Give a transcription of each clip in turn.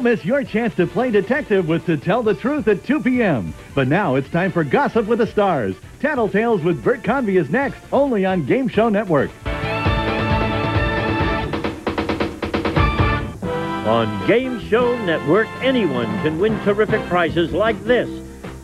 Don't miss your chance to play detective with To Tell the Truth at 2 p.m. But now it's time for Gossip with the Stars. Tattletales with Bert Convy is next, only on Game Show Network. On Game Show Network, anyone can win terrific prizes like this.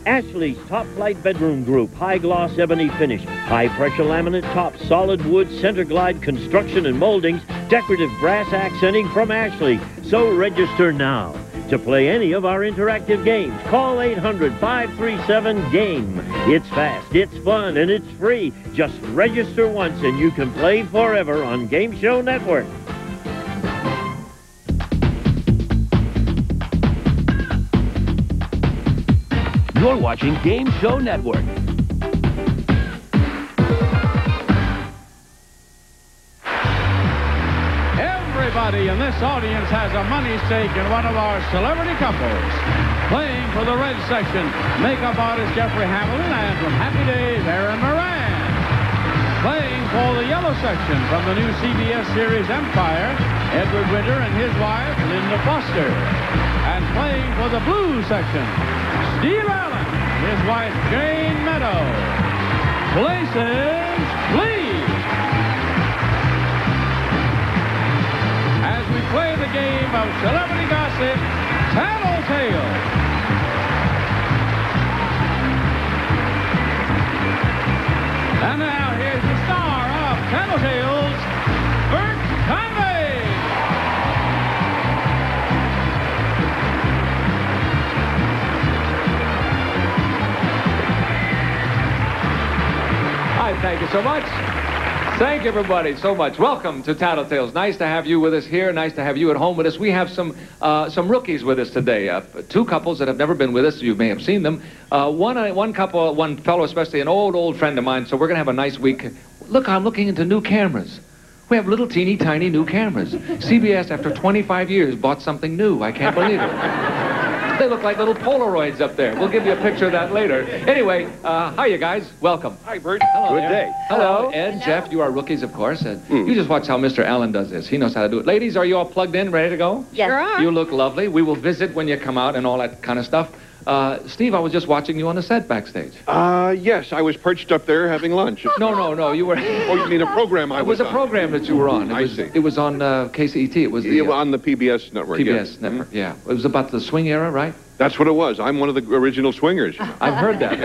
Ashley's Top Flight Bedroom Group, high gloss ebony finish, high pressure laminate top, solid wood, center glide construction and moldings, decorative brass accenting from Ashley. So register now. To play any of our interactive games, call 800-537-GAME. It's fast, it's fun, and it's free. Just register once and you can play forever on Game Show Network. You're watching Game Show Network. Everybody in this audience has a money stake in one of our celebrity couples. Playing for the red section, makeup artist Jeffrey Hamilton and from Happy Days, Erin Moran. Playing for the yellow section from the new CBS series Empire, Edward Winter and his wife, Linda Foster. And playing for the blue section, Steve Allen, his wife, Jane Meadow. Places, please. Play the game of celebrity gossip, Tattletale. And now here's the star of Tattletales, Bert Convy. Hi, thank you so much. Thank you everybody so much. Welcome to Tattletales. Nice to have you with us here. Nice to have you at home with us. We have some uh, some rookies with us today. Uh, two couples that have never been with us. You may have seen them. Uh, one uh, one couple, one fellow especially, an old old friend of mine. So we're gonna have a nice week. Look, I'm looking into new cameras. We have little teeny tiny new cameras. CBS, after 25 years, bought something new. I can't believe it. They look like little Polaroids up there. We'll give you a picture of that later. Anyway, uh, hi, you guys. Welcome. Hi, Bert. Hello Good there. day. Hello, Ed, Jeff. You are rookies, of course. And Hmm. You just watch how Mr. Allen does this. He knows how to do it. Ladies, are you all plugged in, ready to go? Yes. Sure are. You look lovely. We will visit when you come out and all that kind of stuff. Uh, Steve, I was just watching you on the set backstage. Uh, yes, I was perched up there having lunch. No, no, no. You were. Oh, you mean a program I was It was a on. program that you were on. It I was, see. It was on uh, KCET. It was the uh, on the PBS network. PBS yes. Network. Yeah. It was about the swing era, right? That's what it was. I'm one of the original swingers. I've heard that.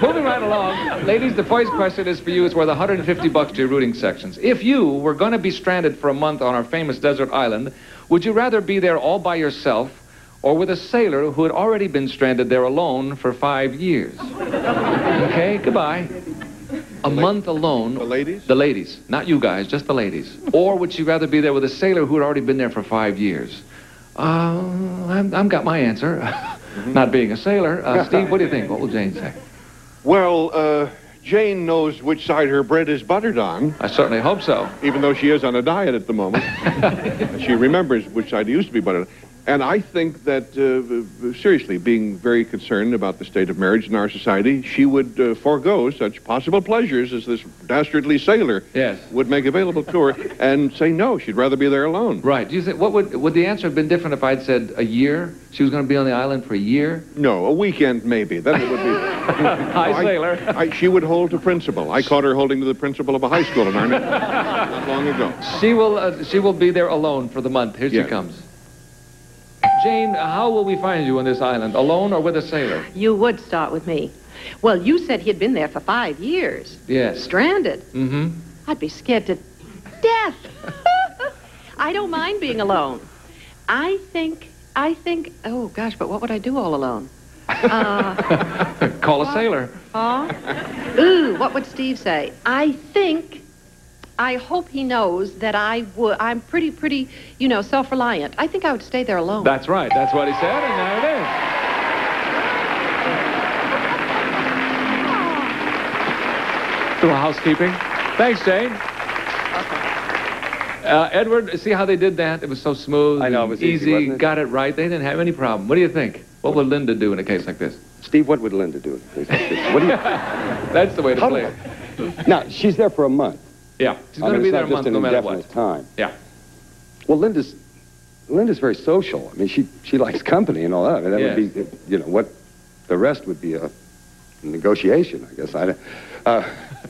Moving right along. Ladies, the first question is for you. It's worth 150 bucks to your rooting sections. If you were going to be stranded for a month on our famous desert island, would you rather be there all by yourself or with a sailor who had already been stranded there alone for five years? Okay, goodbye. A month alone. The ladies? The ladies. Not you guys, just the ladies. Or would you rather be there with a sailor who had already been there for five years? Uh, I'm, I've got my answer. Not being a sailor. Uh, Steve, what do you think? What will Jane say? Well, uh, Jane knows which side her bread is buttered on, I certainly hope so. even though she is on a diet at the moment. she remembers which side it used to be buttered. And I think that, uh, seriously, being very concerned about the state of marriage in our society, she would uh, forego such possible pleasures as this dastardly sailor Yes. would make available to her and say no, she'd rather be there alone. Right. Do you think what would would the answer have been different if I'd said a year? She was going to be on the island for a year. No, a weekend maybe. Then it would be. Hi, I- sailor. I, she would hold to principle. I caught her holding to the principle of a high school in Arnett not long ago. She will uh, she will be there alone for the month. Here Yes. she comes. Jane, how will we find you on this island? Alone or with a sailor? You would start with me. Well, you said he'd been there for five years. Yes. Stranded. Mm-hmm. I'd be scared to death. I don't mind being alone. I think, I think, oh gosh, but what would I do all alone? Uh, Call a sailor. huh? Ooh, what would Steve say? I think, I hope he knows that I would, I'm pretty, pretty, you know, self-reliant. I think I would stay there alone. That's right. That's what he said, and there it is. Do housekeeping. Thanks, Jane. Uh, Edward, see how they did that? It was so smooth. I know, it was easy, wasn't it? Got it right. They didn't have any problem. What do you think? What would Linda do in a case like this? Steve, what would Linda do? in a case like this? What do you? That's the way to How play do- it. now she's there for a month. Yeah, she's going to be there a month no matter what. time. Yeah. Well, Linda's Linda's very social. I mean, she she likes company and all that. I mean, that Yes. would be, you know, what the rest would be a negotiation, I guess. I, uh,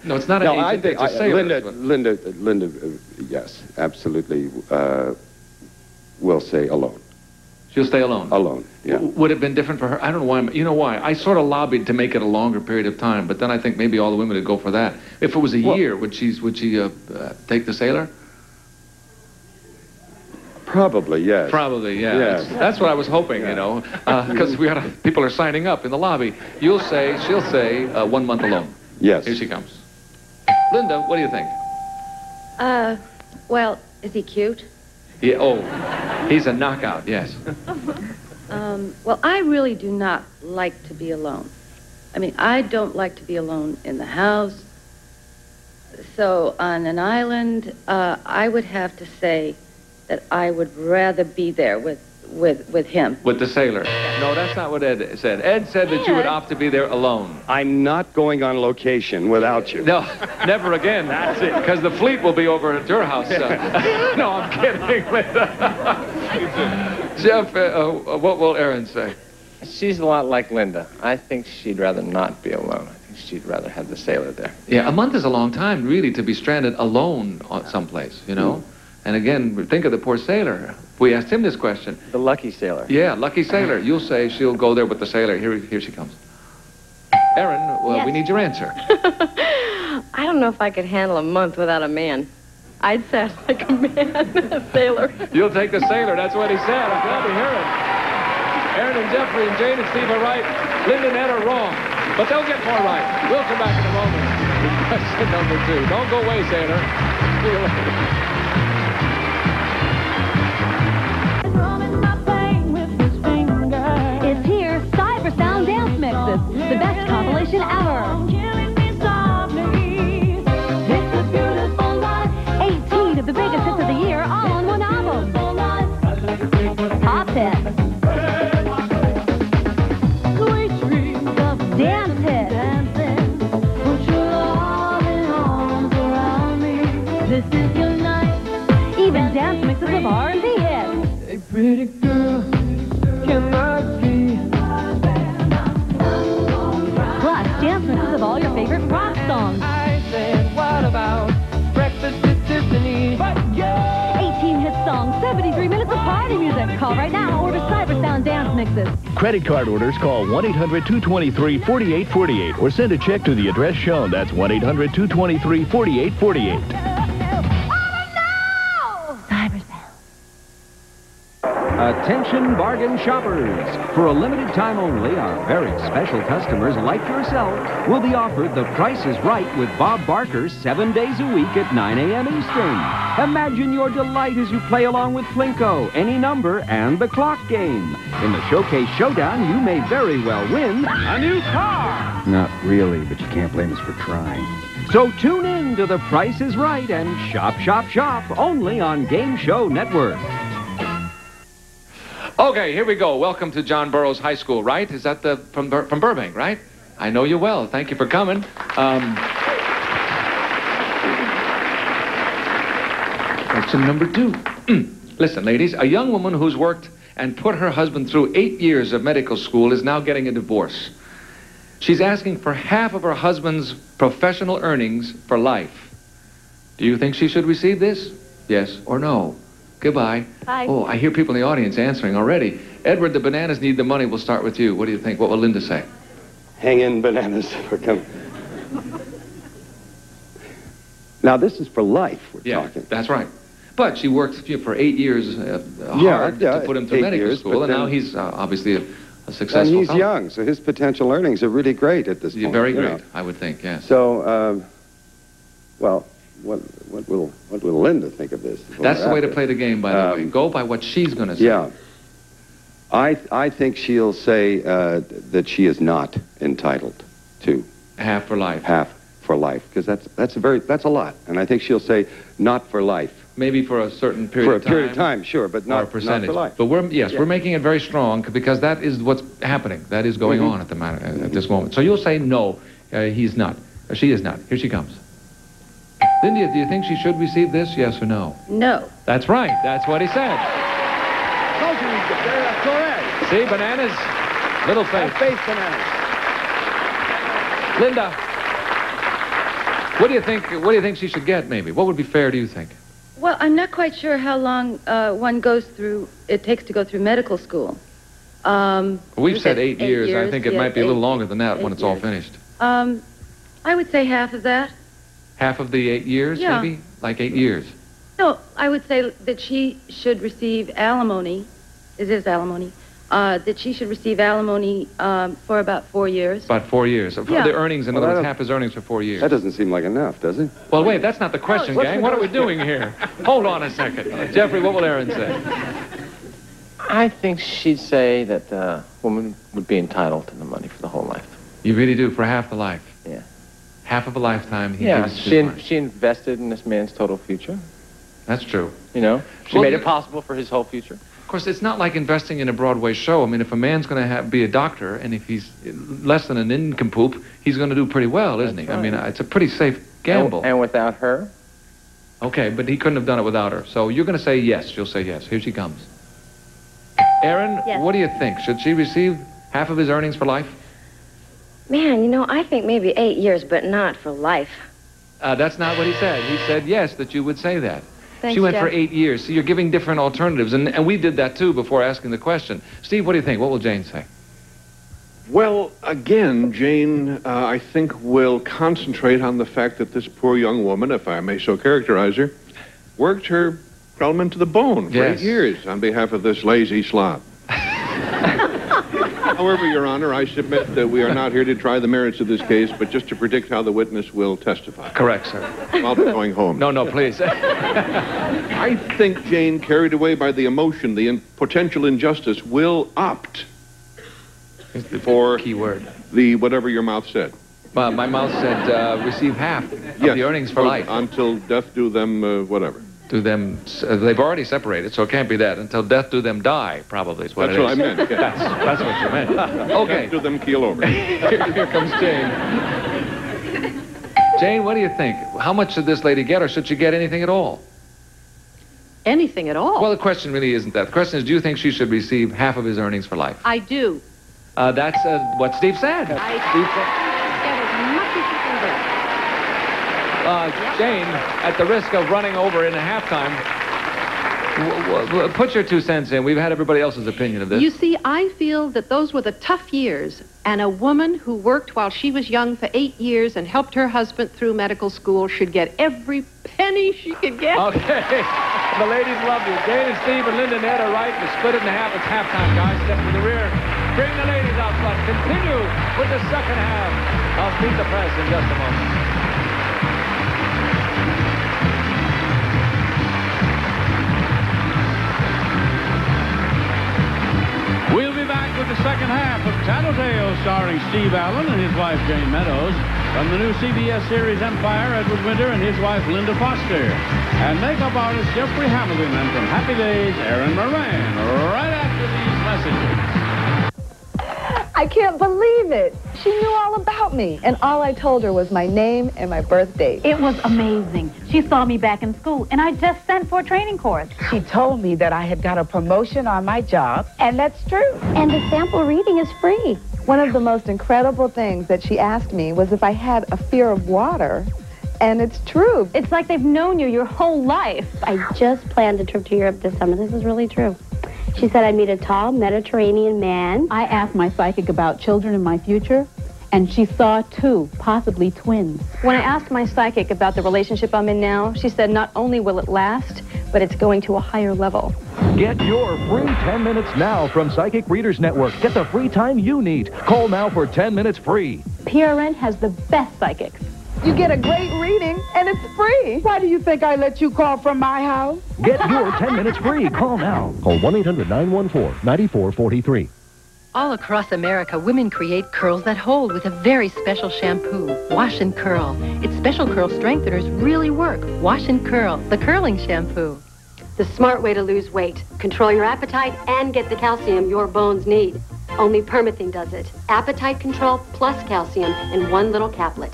No, it's not an no, agent, I think it's a I- Linda, Linda, Linda, uh, yes, absolutely. Uh, will say alone. She'll stay alone. Alone. Yeah. W- Would it have been different for her? I don't know why. I'm- You know why? I sort of lobbied to make it a longer period of time, but then I think maybe all the women would go for that. If it was a Well- year, would she would she uh, uh, take the sailor? Probably yes. Probably, yeah. Yes. That's, that's what I was hoping, you know, because we got to people are signing up in the lobby. You'll say, she'll say, uh, one month alone. Yes. Here she comes. Linda, what do you think? Uh, well, is he cute? Yeah, oh, he's a knockout. Yes. Um, well, I really do not like to be alone. I mean, I don't like to be alone in the house. So on an island, uh, I would have to say that I would rather be there with, with, with him. With the sailor. No, that's not what Ed said. Ed said that you would Ed. opt to be there alone. I'm not going on location without you. No, never again. That's it. Because the fleet will be over at your house. uh. no, I'm kidding, Linda. Jeff, uh, uh, what will Erin say? She's a lot like Linda. I think she'd rather not be alone. I think she'd rather have the sailor there. Yeah, a month is a long time, really, to be stranded alone on someplace, you know? And again, think of the poor sailor. We asked him this question. The lucky sailor. Yeah, lucky sailor. You'll say she'll go there with the sailor. Here, here she comes. Erin, well, we need your answer. I don't know if I could handle a month without a man. I'd sound like a man, a sailor. You'll take the sailor. That's what he said. I'm glad to hear it. Erin and Jeffrey and Jane and Steve are right. Linda and Ed are wrong. But they'll get more right. We'll come back in a moment. Question number two. Don't go away, sailor. See you later. Best compilation ever. All your favorite rock songs. I said, what about breakfast at Tiffany's? But yeah! 18 hit songs, 73 minutes of party music. Call right now. Order Cyber Sound Dance Mixes. Credit card orders call 1-800-223-4848 or send a check to the address shown. That's 1-800-223-4848. Attention bargain shoppers. For a limited time only, our very special customers like yourself will be offered the Price is Right with Bob Barker seven days a week at 9 a.m. Eastern. Imagine your delight as you play along with Plinko, any number, and the clock game. In the Showcase Showdown, you may very well win a new car. Not really, but you can't blame us for trying. So tune in to The Price is Right and shop, shop, shop only on Game Show Network. Okay, here we go. Welcome to John Burroughs High School, right? Is that the from Bur- from Burbank, right? I know you well. Thank you for coming. Um, question number two. Listen, ladies, a young woman who's worked and put her husband through eight years of medical school is now getting a divorce. She's asking for half of her husband's professional earnings for life. Do you think she should receive this? Yes or no? Goodbye. Bye. Oh, I hear people in the audience answering already. Edward, the bananas need the money. We'll start with you. What do you think? What will Linda say? Hang in, bananas. We're coming. Now, this is for life we're Yeah, talking. that's right. But she worked for eight years uh, Yeah, hard yeah, to put him through medical years, school, but and now he's uh, obviously a, a And he's fellow. young, so his potential earnings are really great at this Yeah, point. very great, know. I would think, yes. So, um, well, what, what will what will Linda think of this? That's the way to play the game, by the way. Um, Go by what she's going to say. Yeah. I I think she'll say uh, that she is not entitled to Half for life. half for life because that's that's a very that's a lot, and I think she'll say not for life Maybe for a certain period for a of time. period of time, sure, but not not for life. But we're yes, Yeah. we're making it very strong because that is what's happening. That is going Mhm. on at the at this moment. So you'll say no, uh, he's not. She is not. Here she comes. Linda, do you think she should receive this? Yes or no? No. That's right. That's what he said. Told you he'd get there. That's correct. See, bananas, little faith. Faith bananas. Linda, what do you think? What do you think she should get? Maybe. What would be fair? Do you think? Well, I'm not quite sure how long uh, one goes through, it takes to go through medical school. Um, We've said eight, years. I think it yeah, might be a little eight- longer than that when eight it's all finished. Um, I would say half of that. Half of the eight years, Yeah. maybe? Like eight years. No, I would say that she should receive alimony. Is this alimony? Uh, that she should receive alimony um, for about four years. About four years. Yeah. The earnings, in Well, other words, half his earnings for four years. That doesn't seem like enough, does it? Well, wait, that's not the question, what's gang. the What are we doing here? Hold on a second. Jeffrey, what will Erin say? I think she'd say that the woman would be entitled to the money for the whole life. You really do, for half the life. Yeah. Half of a lifetime, he yeah, she, in, she invested in this man's total future. That's true. You know, she Well, made it possible for his whole future. Of course, it's not like investing in a Broadway show. I mean, if a man's going to be a doctor, and if he's less than an nincompoop, he's going to do pretty well, isn't he? I mean, it's a pretty safe gamble. And, and without her, Okay, but he couldn't have done it without her. So you're going to say yes. You'll say yes. Here she comes. Erin, Yes. what do you think? Should she receive half of his earnings for life? Man, you know, I think maybe eight years, but not for life. Uh, that's not what he said. He said yes, that you would say that. Thanks, she went for eight years. So you're giving different alternatives. And, and we did that too before asking the question. Steve, what do you think? What will Jane say? Well, again, Jane, uh, I think will concentrate on the fact that this poor young woman, if I may so characterize her, worked her element to the bone for Yes. eight years on behalf of this lazy slob. However, Your Honor, I submit that we are not here to try the merits of this case, but just to predict how the witness will testify. Correct, sir. I'll be going home. No, no, please. I think Jane, carried away by the emotion, the in- potential injustice, will opt for key word. the whatever your mouth said. Uh, my mouth said uh, receive half of Yes. the earnings for Well, life. Until death do them, uh, whatever. Do them. Uh, they've already separated, so it can't be that. Until death do them die, probably is what That's it what I meant, yeah. That's, that's what you meant. Okay. Death do them keel over. here, here comes Jane. Jane, what do you think? How much should this lady get, or should she get anything at all? Anything at all. Well, the question really isn't that. The question is, do you think she should receive half of his earnings for life? I do. Uh, that's uh, what Steve said. I Steve said. get as much as you can get. Uh, Jane, at the risk of running over in a halftime, put your two cents in. We've had everybody else's opinion of this. You see, I feel that those were the tough years, and a woman who worked while she was young for eight years and helped her husband through medical school should get every penny she could get. Okay. The ladies love you. Jane and Steve and Linda and Ed are right. We split it in half. It's halftime, guys. Step to the rear. Bring the ladies out front. Continue with the second half of Beat the Press in just a moment. We'll be back with the second half of Tattletale, starring Steve Allen and his wife Jane Meadows. From the new CBS series Empire, Edward Winter and his wife Linda Foster. And makeup artist Jeffrey Hamilton. And from Happy Days, Erin Moran. Right after these messages. I can't believe it. She knew all about me, and all I told her was my name and my birth date. It was amazing. She saw me back in school, and I just sent for a training course. She told me that I had got a promotion on my job, and that's true. And the sample reading is free. One of the most incredible things that she asked me was if I had a fear of water, and it's true. It's like they've known you your whole life. I just planned a trip to Europe this summer. This is really true. She said I'd meet a tall Mediterranean man. I asked my psychic about children in my future, and she saw two, possibly twins. When I asked my psychic about the relationship I'm in now, she said not only will it last, but it's going to a higher level. Get your free 10 minutes now from Psychic Readers Network. Get the free time you need. Call now for 10 minutes free. PRN has the best psychics. You get a great reading, and it's free. Why do you think I let you call from my house? Get your 10 minutes free. Call now. Call 1-800-914-9443. All across America, women create curls that hold with a very special shampoo, Wash and Curl. Its special curl strengtheners really work. Wash and Curl, the curling shampoo. The smart way to lose weight. Control your appetite and get the calcium your bones need. Only Permathene does it. Appetite control plus calcium in one little caplet.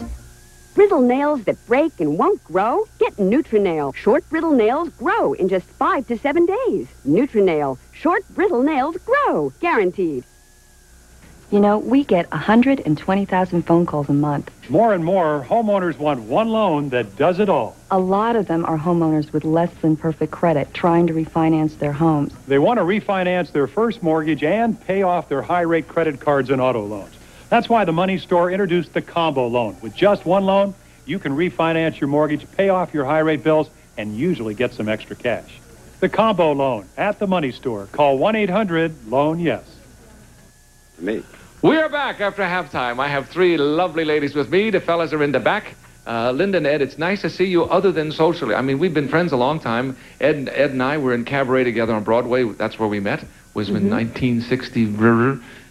Brittle nails that break and won't grow? Get Nutrinail. Short brittle nails grow in just five to seven days. Nutrinail. Short brittle nails grow. Guaranteed. You know, we get 120,000 phone calls a month. More and more, homeowners want one loan that does it all. A lot of them are homeowners with less than perfect credit trying to refinance their homes. They want to refinance their first mortgage and pay off their high-rate credit cards and auto loans. That's why the Money Store introduced the combo loan. With just one loan, you can refinance your mortgage, pay off your high-rate bills, and usually get some extra cash. The combo loan at the Money Store. Call 1-800-LOAN-YES. Me. We are back after halftime. I have three lovely ladies with me. The fellas are in the back. Uh, Linda and Ed, it's nice to see you other than socially. I mean, we've been friends a long time. Ed, and- Ed and I were in cabaret together on Broadway. That's where we met. Was in Mhm. 1960,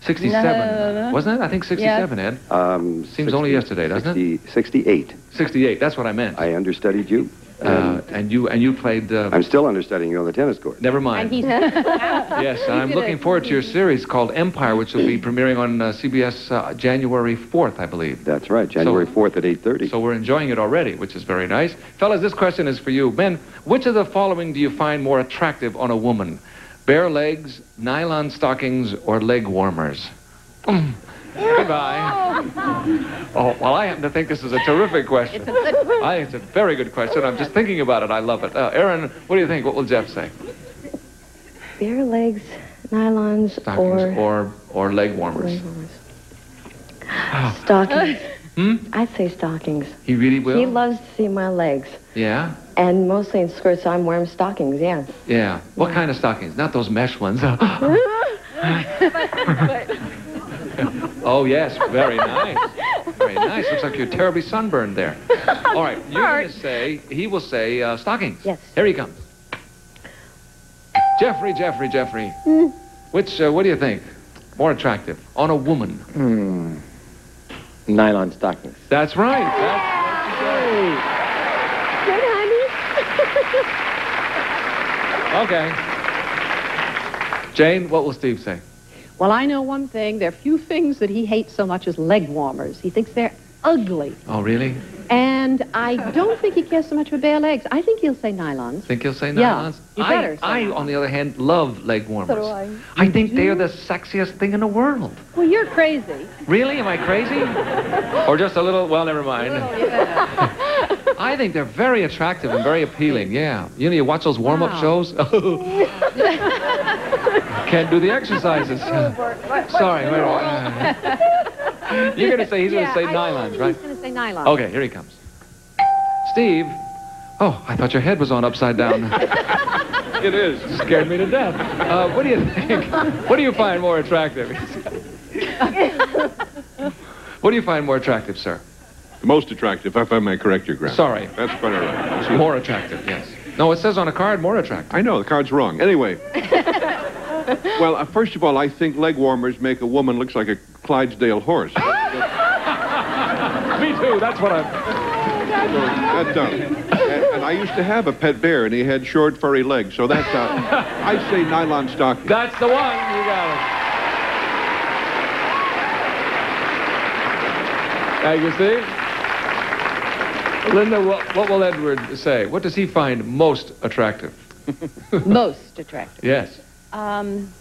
67, No, no, no. wasn't it? I think 67, Ed. Um, Seems only yesterday, doesn't it? 68. 68, that's what I meant. I understudied you. Uh, and you and you played. Uh, I'm still understudying you on the tennis court. Never mind. yes, I'm looking forward to your series called Empire, which will be premiering on uh, CBS uh, January 4th, I believe. That's right, January 4th at 8.30. So we're enjoying it already, which is very nice. Fellas, this question is for you. Men, which of the following do you find more attractive on a woman? Bare legs, nylon stockings, or leg warmers? Mm. Goodbye. Oh, well, I happen to think this is a terrific question. It's a good question. I think it's a very good question. I'm just thinking about it. I love it. Uh, Erin, what do you think? What will Jeff say? Bare legs, nylons, Stockings or or, or leg warmers? leg warmers. stockings. Hmm? I'd say stockings. He really will? He loves to see my legs. Yeah? And mostly in skirts, I'm wearing stockings, yeah. Yeah. What kind of stockings? Not those mesh ones. oh, yes. Very nice. Very nice. Looks like you're terribly sunburned there. All right. You're going to say, he will say uh, stockings. Yes. Here he comes. Jeffrey, Jeffrey, Jeffrey. Which, uh, what do you think? More attractive on a woman? Hmm. Nylon stockings. That's right. That's Good, honey. Okay. Jane, what will Steve say? Well, I know one thing. There are few things that he hates so much as leg warmers. He thinks they're ugly. Oh, really? And I don't think he cares so much for bare legs. I think he'll say nylons. Think he'll say nylons? Yeah, you I, better say I, on the other hand, love leg warmers. So do I. I think they are the sexiest thing in the world. Well, you're crazy. Really? Am I crazy? or just a little, well, never mind. I think they're very attractive and very appealing, yeah. You know, you watch those warm-up Wow. shows? Can't do the exercises. Sorry. wait, wait. You're going to say, he's going to say nylons, right? He's going to say nylons. Okay, here he comes. Steve. Oh, I thought your head was on upside down. it is. Scared me to death. Uh, what do you think? What do you find more attractive? what do you find more attractive, sir? Most attractive, if I may correct your grammar. Sorry. That's quite all right. More attractive, yes. No, it says on a card more attractive. I know, the card's wrong. Anyway. well, uh, first of all, I think leg warmers make a woman looks like a Clydesdale horse. Me too. That's what I'm. That does. And, and I used to have a pet bear, and he had short, furry legs, so that's how. I say nylon stocking. That's the one. You got it. Uh, you see? Linda, what, what will Edward say? What does he find most attractive? Most attractive. Yes. Um,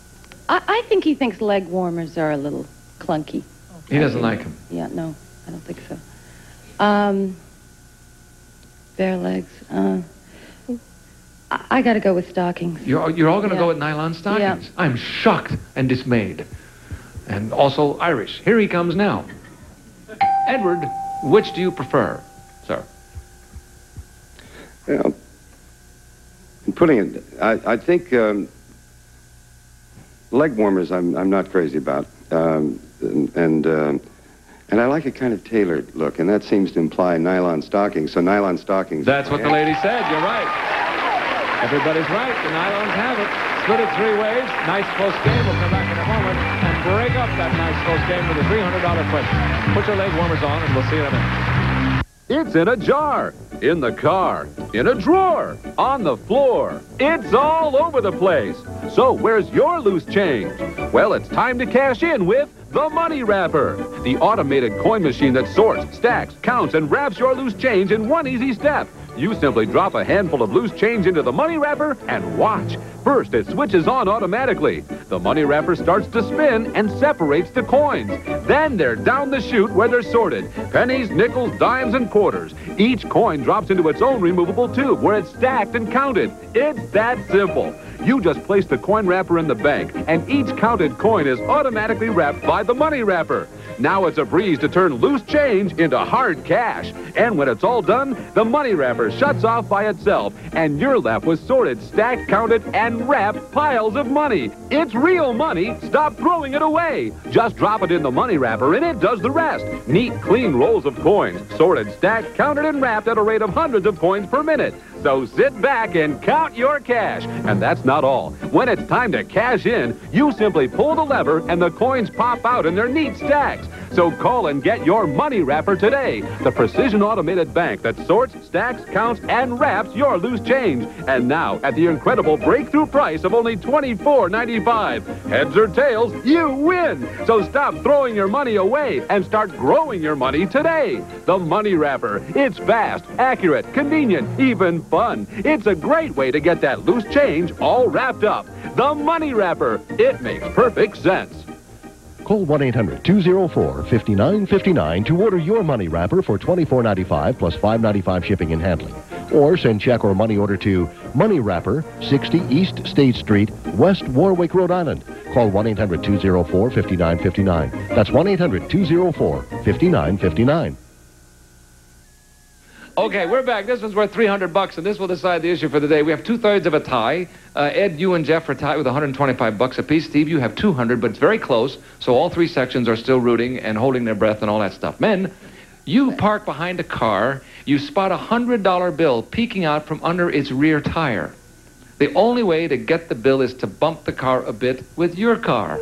I, I think he thinks leg warmers are a little clunky. He doesn't like them. Yeah, no, I don't think so. Um, bare legs. Uh, I, I got to go with stockings. You're, you're all going to Yeah. go with nylon stockings. Yeah. I'm shocked and dismayed. And also Irish. Here he comes now. Edward, which do you prefer? Well, in putting it, I, I think um, leg warmers I'm, I'm not crazy about. Um, and and, um and I like a kind of tailored look, and that seems to imply nylon stockings. So nylon stockings. That's what the lady said. You're right. Everybody's right. The nylons have it. Split it three ways. Nice close game. We'll come back in a moment and break up that nice close game with a $300 question. Put your leg warmers on, and we'll see you in a minute. It's in a jar, in the car, in a drawer, on the floor. It's all over the place. So where's your loose change? Well, it's time to cash in with the Money Wrapper, the automated coin machine that sorts, stacks, counts, and wraps your loose change in one easy step. You simply drop a handful of loose change into the money wrapper and watch. First, it switches on automatically. The money wrapper starts to spin and separates the coins. Then they're down the chute where they're sorted. Pennies, nickels, dimes, and quarters. Each coin drops into its own removable tube where it's stacked and counted. It's that simple. You just place the coin wrapper in the bank, and each counted coin is automatically wrapped by the money wrapper. Now it's a breeze to turn loose change into hard cash. And when it's all done, the money wrapper shuts off by itself, and you're left with sorted, stacked, counted, and wrapped piles of money. It's real money. Stop throwing it away. Just drop it in the money wrapper, and it does the rest. Neat, clean rolls of coins, sorted, stacked, counted, and wrapped at a rate of hundreds of coins per minute. So sit back and count your cash. And that's not all. When it's time to cash in, you simply pull the lever and the coins pop out in their neat stacks. So call and get your money wrapper today. The precision automated bank that sorts, stacks, counts, and wraps your loose change. And now at the incredible breakthrough price of only $24.95. Heads or tails, you win. So stop throwing your money away and start growing your money today. The money wrapper. It's fast, accurate, convenient, even fun. It's a great way to get that loose change all wrapped up. The money wrapper. It makes perfect sense. Call 1-800-204-5959 to order your money wrapper for $24.95 plus $5.95 shipping and handling. Or send check or money order to Money Wrapper, 60 East State Street, West Warwick, Rhode Island. Call 1-800-204-5959. That's 1-800-204-5959. Okay, we're back. This one's worth 300 bucks, and this will decide the issue for the day. We have two-thirds of a tie. Uh, Ed, you and Jeff are tied with 125 bucks apiece. Steve, you have 200, but it's very close, so all three sections are still rooting and holding their breath and all that stuff. Men, you park behind a car. You spot a $100 bill peeking out from under its rear tire. The only way to get the bill is to bump the car a bit with your car.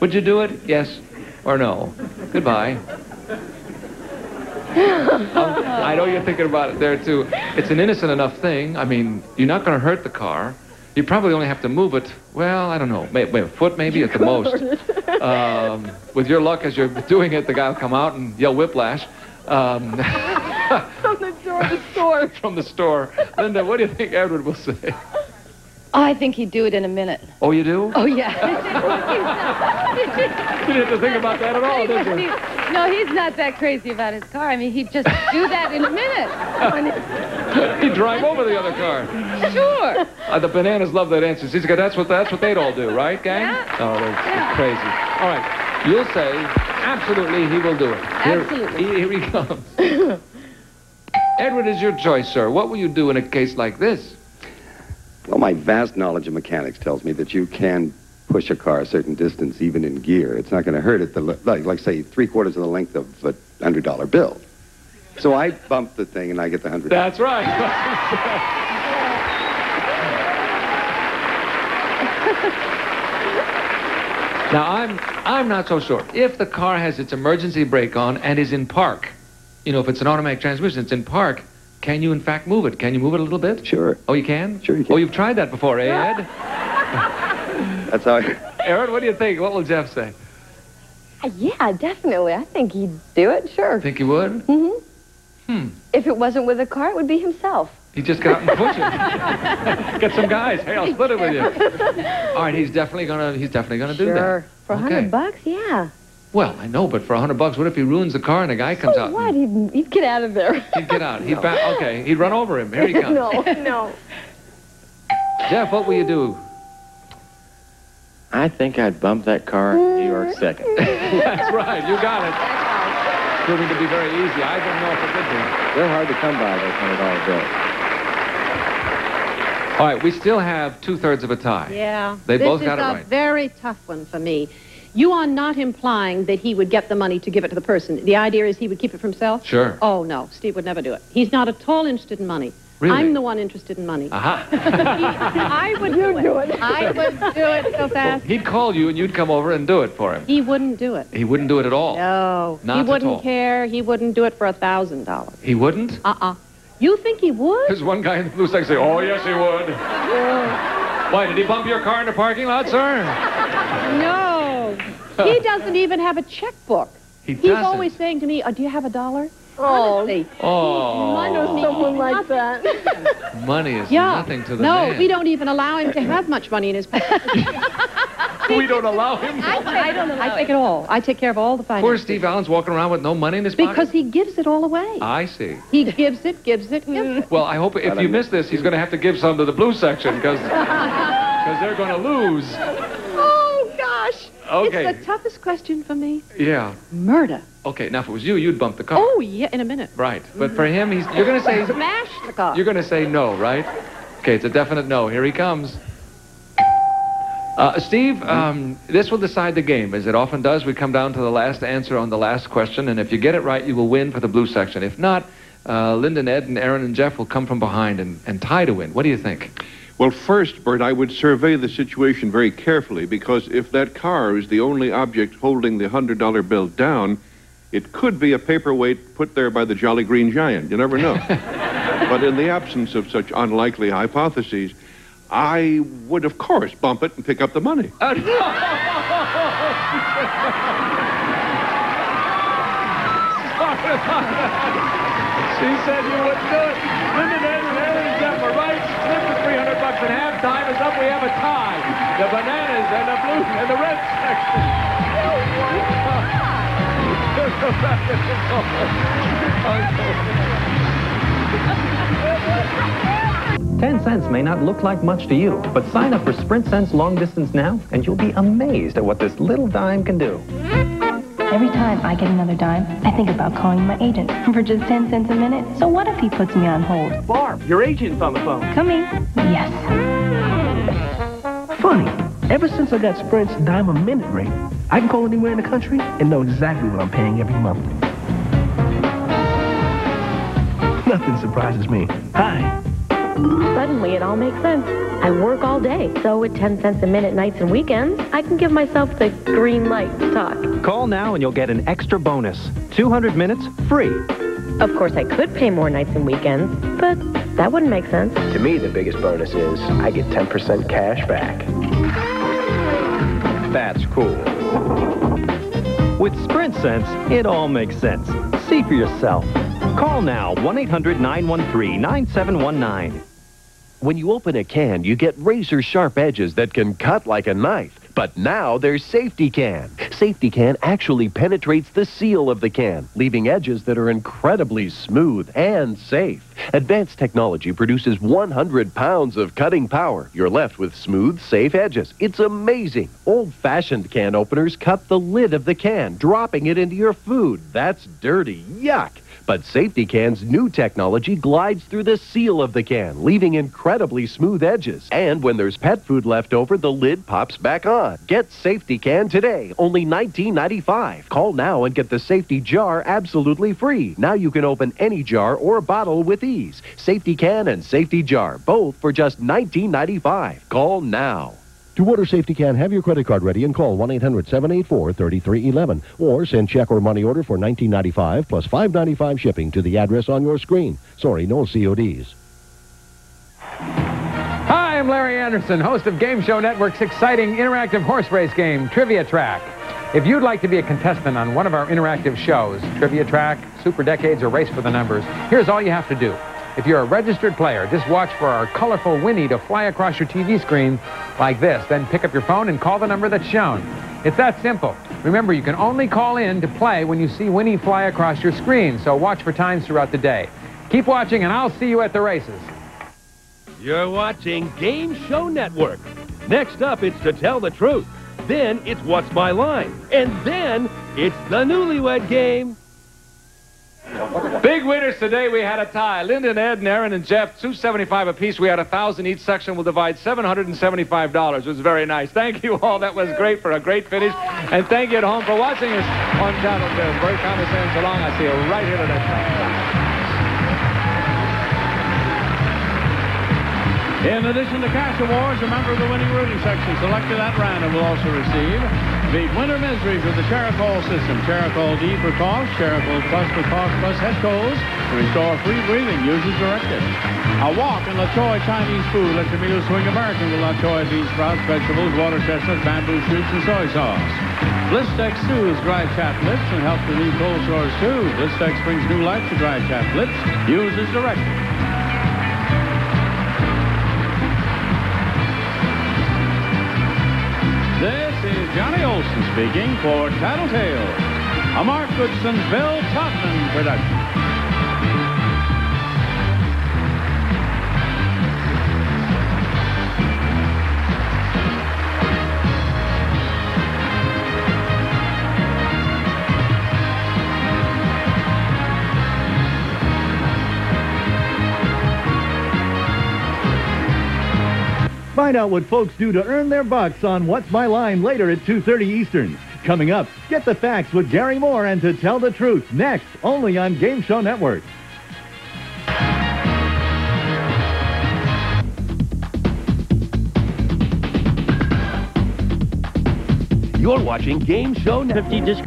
Would you do it? Yes or no? Goodbye. I know you're thinking about it there too. It's an innocent enough thing. I mean, you're not going to hurt the car. You probably only have to move it. Well, I don't know, maybe a foot maybe at the most. Um, with your luck, as you're doing it, the guy will come out and yell whiplash. Um, From the door of the store. from the store. Linda, what do you think Edward will say? Oh, I think he'd do it in a minute. Oh, you do? Oh, yeah. You didn't have to think about that at all, did you? no, he's not that crazy about his car. I mean, he'd just do that in a minute. He'd drive over the other car. Sure. Uh, the bananas love that answer. See, that's what that's what they'd all do, right, gang? Yeah. Oh, that's, that's crazy. All right, you'll say absolutely he will do it. Here, Absolutely. Here he comes. Edward is your choice, sir. What will you do in a case like this? Well, my vast knowledge of mechanics tells me that you can push a car a certain distance, even in gear. It's not going to hurt it, the, like, like, say, three quarters of the length of a $100 bill. So I bump the thing and I get the 100 That's right. now I'm I'm not so sure. If the car has its emergency brake on and is in park, you know, if it's an automatic transmission, it's in park. Can you in fact move it? Can you move it a little bit? Sure. Oh, you can? Sure you can. Oh, you've tried that before, eh, Ed? That's how I... Erin, what do you think? What will Jeff say? Uh, Yeah, definitely. I think he'd do it, sure. Think he would? Mm-hmm. Hmm. If it wasn't with a car, it would be himself. He'd just got out and push it. Get some guys. Hey, I'll split it with you. All right, he's definitely gonna. He's definitely gonna do that. Sure. For a Okay. hundred bucks, yeah. Well, I know, but for a hundred bucks, what if he ruins the car and the guy comes So out? what? He'd, he'd get out of there. He'd get out. He'd back. Okay, he'd run over him. Here he comes. no, no. Jeff, what will you do? I think I'd bump that car in New York second. That's right. You got it. Proving to be very easy. I don't know if it would be. They're hard to come by, those hundred dollar bills. All right, we still have two thirds of a tie. Yeah. They this both is got it a very tough one for me. You are not implying that he would get the money to give it to the person. The idea is he would keep it for himself? Sure. Oh, no. Steve would never do it. He's not at all interested in money. Really? I'm the one interested in money. Aha. I would do it. I would do it so fast. He'd call you and you'd come over and do it for him. He wouldn't do it. He wouldn't do it at all. No. Not he wouldn't all. care. He wouldn't do it for a thousand dollars. He wouldn't? Uh-uh. You think he would? There's one guy in the blue section say, oh, yes, he would. Why, did he bump your car in the parking lot, sir? No. he doesn't even have a checkbook. He He's doesn't. always saying to me, oh, "Do you have a dollar?" Oh. Honestly. Oh. I know someone like that. Money is Yeah. nothing to the no, man. we don't even allow him to have much money in his pocket. we don't allow him. I, I don't allow I take it all. I take care of all the finances. Poor finances. Steve Allen's walking around with no money in his pocket. Because he gives it all away. I see. He gives it, gives it, gives mm. it. Well, I hope if you miss this, he's going to have to give some to the blue section because they're going to lose. Gosh. Okay. It's the toughest question for me. Yeah. Murder. Okay. Now, if it was you, you'd bump the car. Oh, yeah, in a minute. Right. But for him, he's. You're going to say. Smash the car. You're going to say no, right? Okay. It's a definite no. Here he comes. Uh, Steve, um, this will decide the game. As it often does, we come down to the last answer on the last question, and if you get it right, you will win for the blue section. If not, uh, Lyndon, Ed, and Erin and Jeff will come from behind and, and tie to win. What do you think? Well, first, Bert, I would survey the situation very carefully because if that car is the only object holding the $100 bill down, it could be a paperweight put there by the Jolly Green Giant. You never know. but in the absence of such unlikely hypotheses, I would, of course, bump it and pick up the money. Uh, She said you wouldn't do it. Lyndon, Ed, and Erin and Jeff were right. Split the 300 bucks and halftime is up. We have a tie. The bananas and the blue and the red section. Ten cents may not look like much to you, but sign up for Sprint Sense Long Distance now, and you'll be amazed at what this little dime can do. Every time I get another dime, I think about calling my agent for just 10 cents a minute. So what if he puts me on hold? Barb, your agent's on the phone. Coming. Yes. Funny. Ever since I got Sprint's dime a minute rate, I can call anywhere in the country and know exactly what I'm paying every month. Nothing surprises me. Hi. Suddenly, it all makes sense. I work all day, so at 10 cents a minute nights and weekends, I can give myself the green light to talk. Call now and you'll get an extra bonus. 200 minutes free. Of course, I could pay more nights and weekends, but that wouldn't make sense. To me, the biggest bonus is I get 10% cash back. That's cool. With Sprint Sense, it all makes sense. See for yourself. Call now 1 800 913 9719. When you open a can, you get razor sharp edges that can cut like a knife. But now there's Safety Can. Safety Can actually penetrates the seal of the can, leaving edges that are incredibly smooth and safe. Advanced technology produces 100 pounds of cutting power. You're left with smooth, safe edges. It's amazing. Old-fashioned can openers cut the lid of the can, dropping it into your food. That's dirty. Yuck. But Safety Can's new technology glides through the seal of the can, leaving incredibly smooth edges. And when there's pet food left over, the lid pops back on. Get Safety Can today, only $19.95. Call now and get the Safety Jar absolutely free. Now you can open any jar or bottle with ease. Safety Can and Safety Jar, both for just $19.95. Call now. To order Safety Can, have your credit card ready and call 1-800-784-3311 or send check or money order for $19.95 plus $5.95 shipping to the address on your screen. Sorry, no CODs. Hi, I'm Larry Anderson, host of Game Show Network's exciting interactive horse race game, Trivia Track. If you'd like to be a contestant on one of our interactive shows, Trivia Track, Super Decades, or Race for the Numbers, here's all you have to do. If you're a registered player, just watch for our colorful Winnie to fly across your TV screen like this. Then pick up your phone and call the number that's shown. It's that simple. Remember, you can only call in to play when you see Winnie fly across your screen, so watch for times throughout the day. Keep watching, and I'll see you at the races. You're watching Game Show Network. Next up, it's To Tell the Truth. Then it's What's My Line. And then it's the Newlywed Game. Big winners today. We had a tie. Lyndon, Ed, and Erin and Jeff, 275 apiece. We had a thousand each section. will divide $775. It was very nice. Thank you all. That was great for a great finish. And thank you at home for watching us on Channel 10. Bert Thomas saying so long. I'll see you right here the In addition to cash awards, a member of the winning rooting section selected at random will also receive the winter misery for the Cheracol system. Cheracol D for cough, Cheracol Plus for cough plus head colds to restore free breathing. Use as directed. A walk in La Choy Chinese food. Let your meal swing American with La Choy bean sprouts, vegetables, water chestnuts, bamboo shoots, and soy sauce. Blistex soothes dry chapped lips and helps relieve cold sores too. Blistex brings new life to dry chapped lips. Use as directed. Johnny Olson speaking for Tattletale, a Mark Goodson, Bill Todman production. Find out what folks do to earn their bucks on What's My Line later at 2.30 Eastern. Coming up, get the facts with Garry Moore and To Tell the Truth next, only on Game Show Network. You're watching Game Show Network.